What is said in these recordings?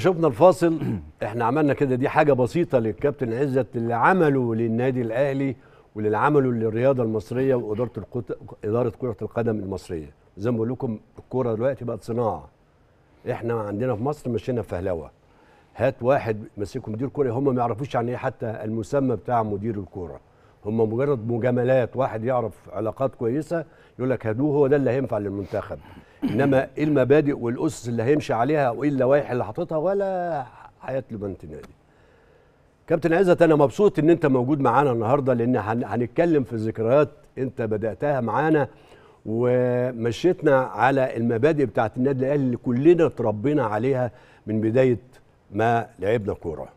شفنا الفاصل. إحنا عملنا كده دي حاجة بسيطة للكابتن عزت اللي عمله للنادي الأهلي واللي عمله للرياضة المصرية وإدارة القط... إدارة كرة القدم المصرية. زي ما بقول لكم الكورة دلوقتي بقت صناعة. إحنا عندنا في مصر مشينا فهلوه هات واحد مسكه مدير كورة هم ما يعرفوش يعني إيه حتى المسمى بتاع مدير الكورة. هم مجرد مجاملات واحد يعرف علاقات كويسة يقول لك هدوه هو ده اللي هينفع للمنتخب. إنما إيه المبادئ والأسس اللي هيمشي عليها وايه اللوائح اللي حاططها؟ ولا حياة لبنت نادي. كابتن عزت أنا مبسوط إن أنت موجود معانا النهارده لأن هن- هنتكلم في ذكريات أنت بدأتها معانا ومشيتنا على المبادئ بتاعت النادي الأهلي اللي كلنا اتربينا عليها من بداية ما لعبنا كورة.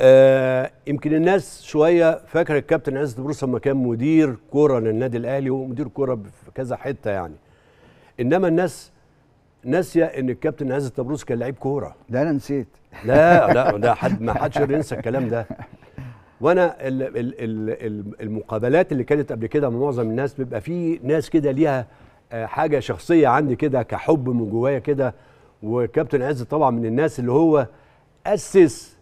آه يمكن الناس شوية فاكر الكابتن عزت بروس لما كان مدير كورة للنادي الأهلي ومدير كورة في كذا حتة يعني. إنما الناس ناسية إن الكابتن عزت تبروس كان لعيب كورة. ده أنا نسيت. لا لا ده حد ما حدش ينسى الكلام ده. وأنا ال ال ال ال المقابلات اللي كانت قبل كده مع معظم الناس بيبقى في ناس كده ليها آه، حاجة شخصية عندي كده كحب من جوايا كده. وكابتن عز طبعا من الناس اللي هو أسس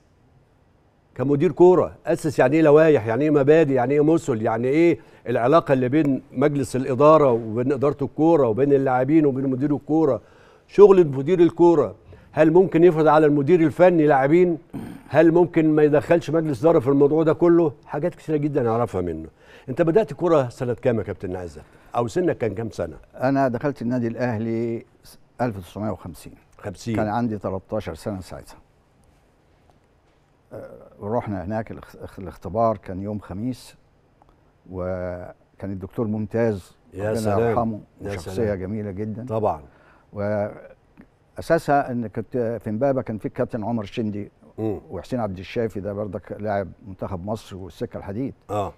كمدير كورة أسس يعني إيه لوائح يعني إيه مبادئ يعني إيه مثل يعني إيه العلاقة اللي بين مجلس الإدارة وبين إدارة الكورة وبين اللاعبين وبين مدير الكورة؟ شغل مدير الكورة هل ممكن يفرض على المدير الفني لاعبين؟ هل ممكن ما يدخلش مجلس إدارة في الموضوع ده كله؟ حاجات كتيرة جدا نعرفها منه. أنت بدأت كورة سنة كام يا كابتن عزت أو سنك كان كام سنة؟ أنا دخلت النادي الأهلي 1950 50 كان عندي 13 سنة ساعتها. ورحنا هناك الاخ- الاختبار كان يوم خميس وكان الدكتور ممتاز يا سلام. يرحمه وشخصية سلام. جميلة جدا طبعا وأساسها إن كنت في امبابة كان في الكابتن عمر الشندي مم. وحسين عبد الشافي ده برضك لاعب منتخب مصر والسكة الحديد آه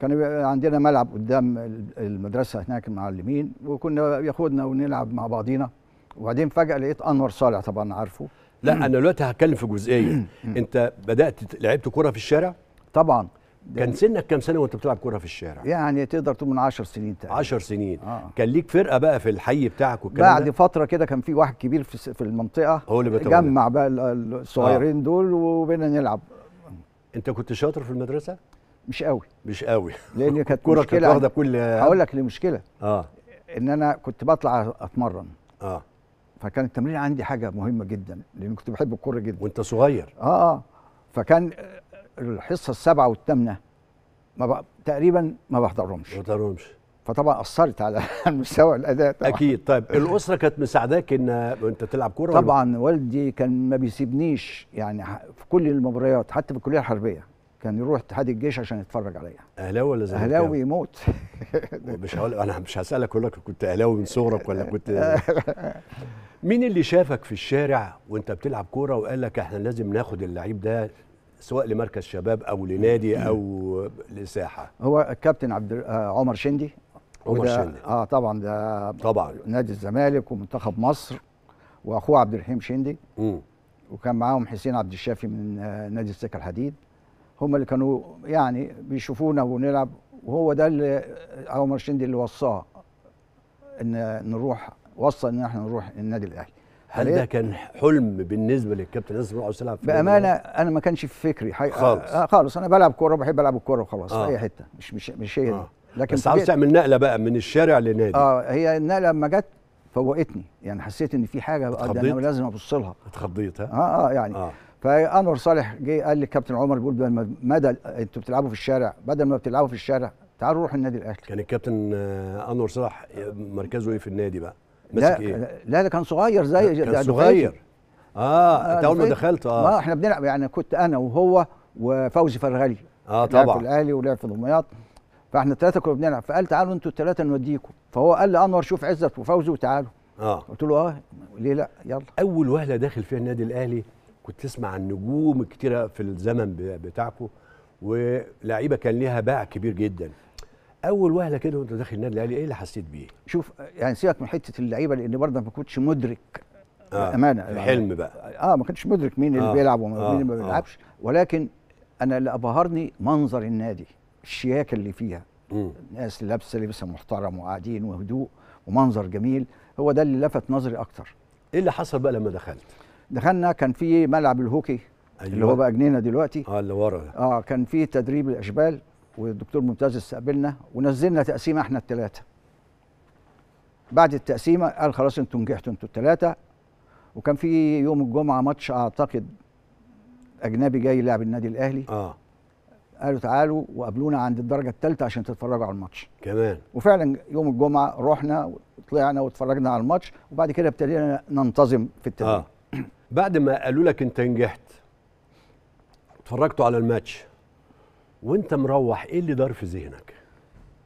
كان عندنا ملعب قدام المدرسة هناك المعلمين وكنا ياخدنا ونلعب مع بعضينا وبعدين فجأة لقيت أنور صالح طبعا عارفه لا أنا دلوقتي هتكلم في جزئية. أنت بدأت لعبت كوره في الشارع؟ طبعا. كان سنك كام سنة وأنت بتلعب كوره في الشارع؟ يعني تقدر تقول من 10 سنين تقريبا. 10 سنين. آه. كان ليك فرقة بقى في الحي بتاعك والكلام بعد ده؟ فترة كده كان في واحد كبير في المنطقة. هو اللي. جمع بقى ال- ال- الصغيرين دول وبينا نلعب. أنت كنت شاطر في المدرسة؟ مش قوي. مش قوي. لأن كانت الكوره كانت واخدة كل هقول لك ليه مشكلة. آه. إن أنا كنت بطلع أتمرن. آه. فكان التمرين عندي حاجة مهمة جدا لأن كنت بحب الكورة جدا. وأنت صغير. آه آه. فكان الحصة السابعة والثامنة ما بق... تقريبا ما بحضرهمش. ما تعرفش فطبعا أثرت على المستوى الأداء طبعا. أكيد. طيب الأسرة كانت مساعداك إن أنت تلعب كورة ولا- طبعا والدي كان ما بيسيبنيش يعني في كل المباريات حتى في الكلية الحربية. كان يروح اتحاد الجيش عشان يتفرج عليا. أهلاوي ولا زملكاوي؟ أهلاوي يموت. مش هقول أنا مش هسألك أقول لك كنت أهلاوي من صغرك ولا كنت مين اللي شافك في الشارع وأنت بتلعب كورة وقال لك إحنا لازم ناخد اللعيب ده سواء لمركز شباب أو لنادي أو لساحة؟ هو الكابتن عبد آه عمر شندي. عمر شندي. آه طبعا ده طبعا. نادي الزمالك ومنتخب مصر وأخوه عبد الرحيم شندي. امم وكان معاهم حسين عبد الشافي من آه، نادي السكه الحديد. هم اللي كانوا يعني بيشوفونا ونلعب وهو ده اللي عمر شندي اللي وصاه إن نروح وصى إن إحنا نروح النادي الأهلي هل ده كان حلم بالنسبة للكابتن ناصر عاوز تلعب في بأمانة؟ أنا ما كانش في فكري حقيقة خالص. آه خالص أنا بلعب كورة بحب ألعب الكورة وخلاص آه. في أي حتة مش مش مش هي دي آه. لكن بس عاوز تعمل نقلة بقى من الشارع لنادي آه هي النقلة لما جت فوقتني يعني حسيت إن في حاجة بقى؟ أنا لازم أبص لها اتخضيت ها آه آه يعني آه فانور صالح جه قال لي كابتن عمر بيقول بدل ما مدى أنتوا بتلعبوا في الشارع بدل ما بتلعبوا في الشارع تعالوا روحوا النادي الأهلي. كان الكابتن آه، أنور صلاح مركزه إيه في النادي بقى؟ ماسك لا إيه؟ لا ده كان صغير زي ده كان دفعتي. صغير. آه أنت أول ما. دخلت آه. آه إحنا بنلعب يعني كنت أنا وهو وفوزي فرغلي. آه لعب في طبعا. الأهلي ولعب في دمياط فإحنا الثلاثه كنا بنلعب. فقال تعالوا أنتوا الثلاثه نوديكم. فهو قال لي أنور شوف عزت وفوزي وتعالوا. آه. قلت له آه ليه لا؟ يلا. أول وهلة داخل فيها النادي الأهلي كنت تسمع عن نجوم كتيرة في الزمن بتاعكم ولاعيبة كان ليها باع كبير جدا. أول وهلة كده وأنت داخل النادي الأهلي إيه اللي حسيت بيه؟ شوف يعني سيبك من حتة اللعيبة لأن برضه ما كنتش مدرك. آه، بأمانة. الحلم بقى. آه ما كنتش مدرك مين اللي آه، بيلعب ومين آه، اللي ما آه. بيلعبش. ولكن أنا اللي أبهرني منظر النادي الشياكة اللي فيها. مم. ناس لابسة لبس محترم وقاعدين وهدوء ومنظر جميل. هو ده اللي لفت نظري أكتر. إيه اللي حصل بقى لما دخلت؟ دخلنا كان في ملعب الهوكي أيوة. اللي هو بقى جنينة دلوقتي. آه اللي ورا. آه كان في تدريب الأشبال والدكتور ممتاز استقبلنا ونزلنا تقسيمة إحنا الثلاثه بعد التقسيمة قال خلاص أنتوا نجحتوا أنتوا الثلاثه وكان في يوم الجمعة ماتش أعتقد أجنبي جاي يلعب النادي الأهلي. آه. قالوا تعالوا وقابلونا عند الدرجة الثالثه عشان تتفرجوا على الماتش. كمان. وفعلا يوم الجمعة رحنا وطلعنا واتفرجنا على الماتش وبعد كده ابتدينا ننتظم في التدريب. آه. بعد ما قالوا لك انت نجحت اتفرجتوا على الماتش وانت مروح إيه اللي دار في ذهنك؟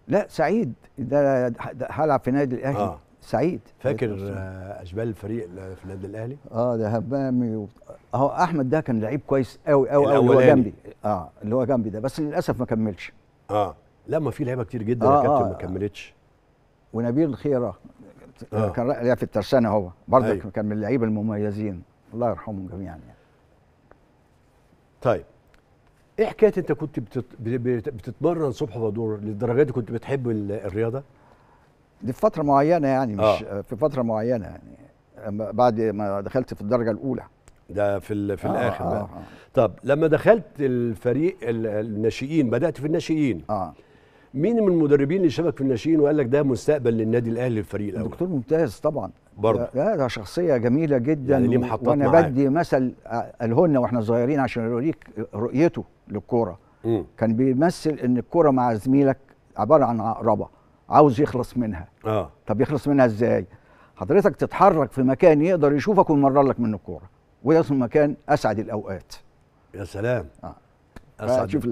لا سعيد. ده, ده هلعب في نادي الأهلي. آه. سعيد. فاكر آه، أشبال الفريق في النادي الأهلي؟ آه ده همامي و... اهو أحمد ده كان لعيب كويس قوي قوي قوي اللي هو. جنبي. آه اللي هو جنبي ده. بس للأسف ما كملش. آه. لا ما في لعيبة كتير جدا آه، يا كابتن آه. ما كملتش. ونبيل خيرة. آه. كان في الترسانة هو. برضك أيوة. كان من اللعيبة المميزين. الله يرحمهم جميعا يعني. طيب إيه حكاية أنت كنت بتت... بت- بتتمرن صبح ودور للدرجة دي كنت بتحب ال- الرياضة؟ دي في فترة معينة يعني مش آه. في فترة معينة يعني. بعد ما دخلت في الدرجة الأولى. ده في ال... في آه، الآخر آه، بقى. آه. طب لما دخلت الفريق ال- الناشئين بدأت في الناشئين. آه. مين من المدربين اللي شبك في الناشئين وقال لك ده مستقبل للنادي الأهلي الفريق الأول؟ دكتور ممتاز طبعا. برضه. لا ده شخصية جميلة جدا يعني ليه محطات وأنا معاه. بدي مثل الهن وإحنا صغيرين عشان يوريك رؤيته للكورة. كان بيمثل إن الكورة مع زميلك عبارة عن عقربه عاوز يخلص منها آه طب يخلص منها إزاي حضرتك تتحرك في مكان يقدر يشوفك ويمرر لك منه الكورة وده اسمه مكان أسعد الأوقات يا سلام آه. أسعد شوف.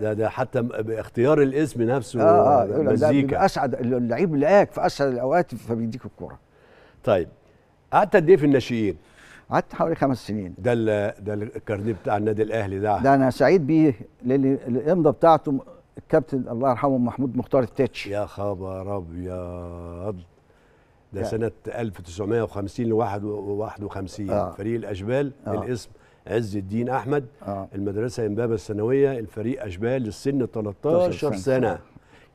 ده ده حتى باختيار الاسم نفسه لك ده مزيكا أسعد اللعيب لقاك في أسعد الأوقات فبيديك الكورة طيب قعدت قد إيه في الناشئين؟ قعدت حوالي خمس سنين ده ال- ده الكارنيه بتاع النادي الأهلي ده, ده أنا سعيد بيه لأن الامضه بتاعته الكابتن الله يرحمه محمود مختار التتش يا خبر أبيض ده يا. سنة 1950 ل 51 آه. فريق الأشبال آه. الاسم عز الدين أحمد آه المدرسة إمبابة الثانوية الفريق أشبال للسن 13 سنة. سنة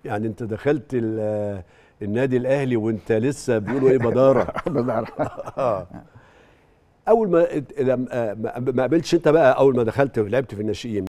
يعني أنت دخلت ال- النادي الأهلي وانت لسه بيقولوا إيه بدارة. يرحمه آه. أول ما لما- ما قابلتش أنت بقى أول ما دخلت لعبت في الناشئين؟